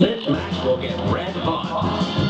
This match will get red hot.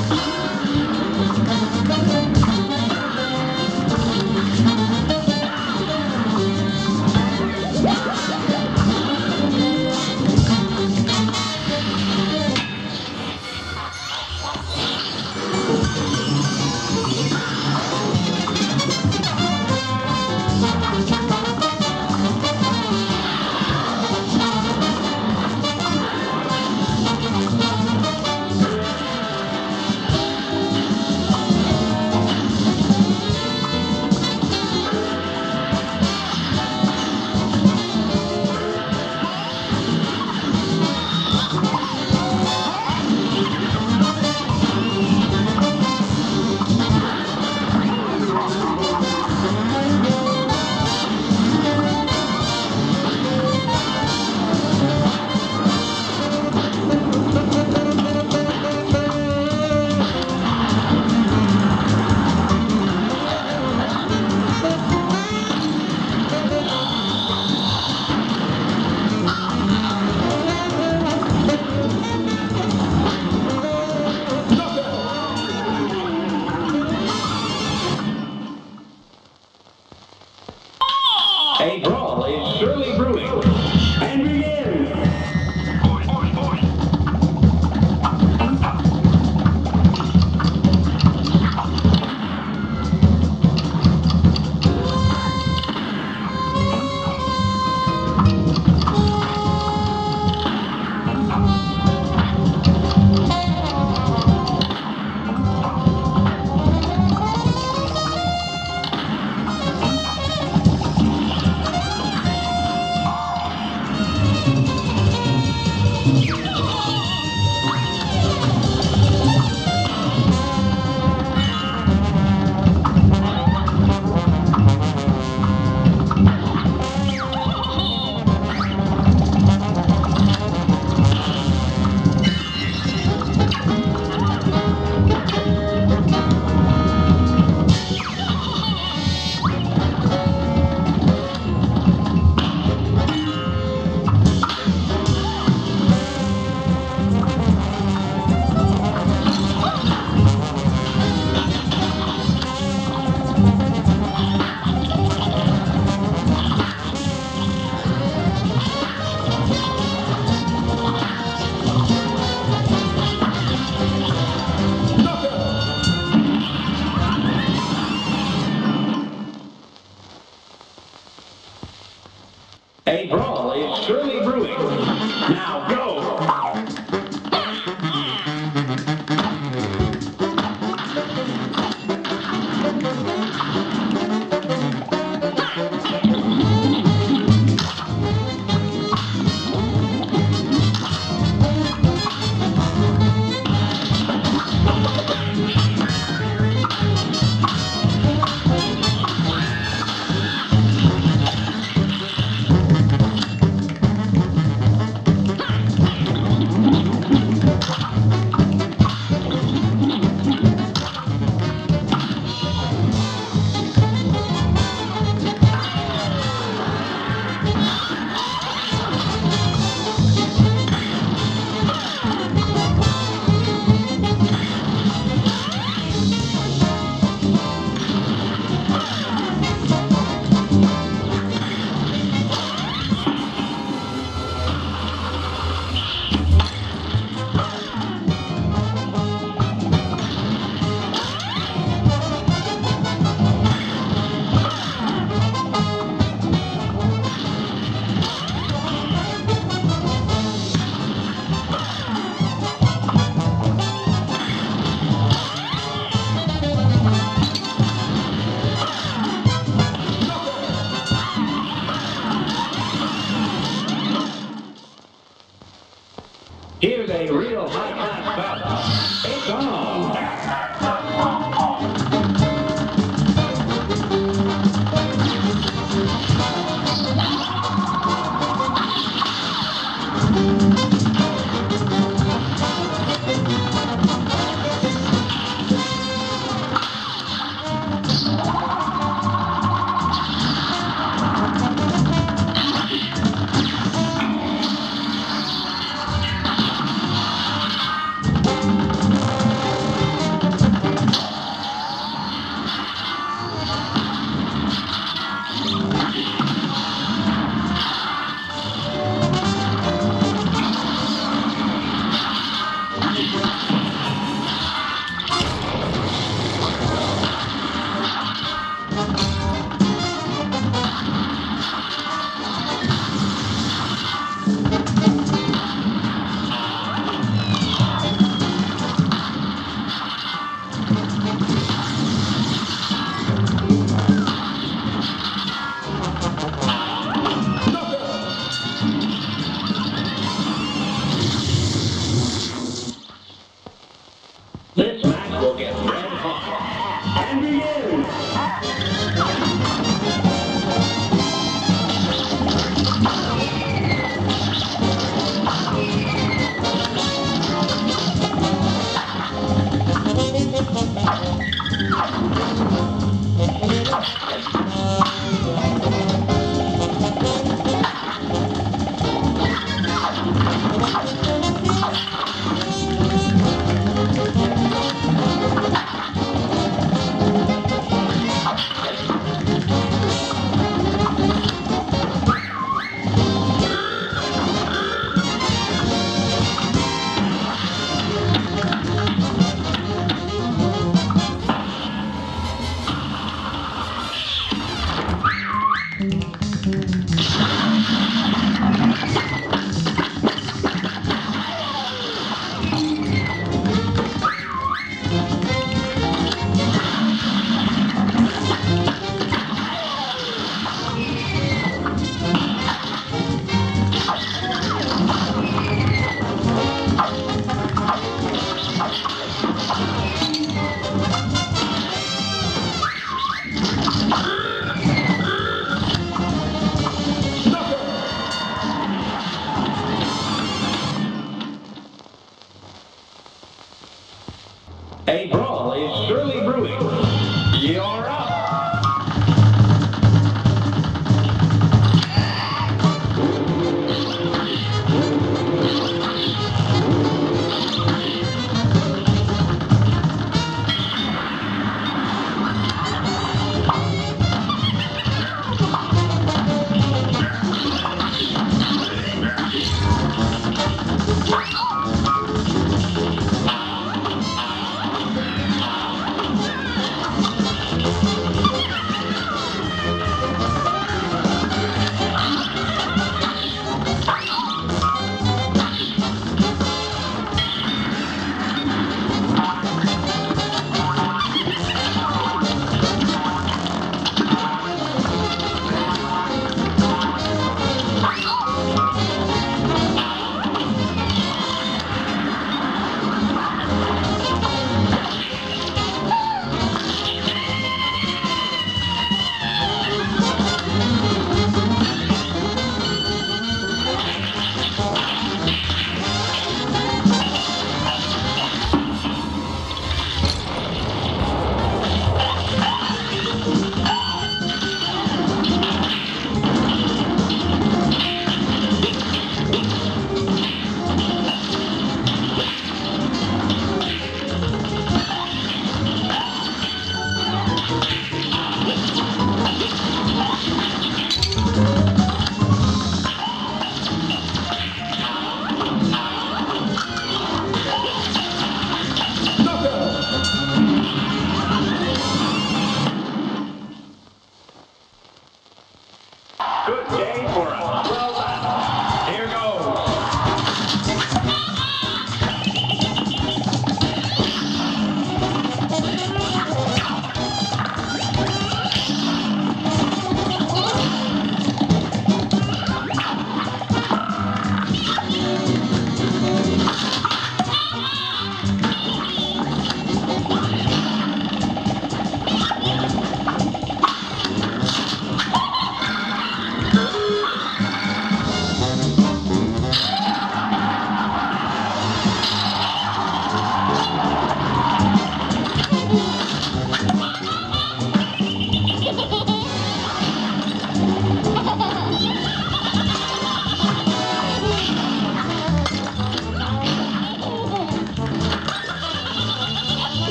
Thank you. A brawl is surely brewing. And begin.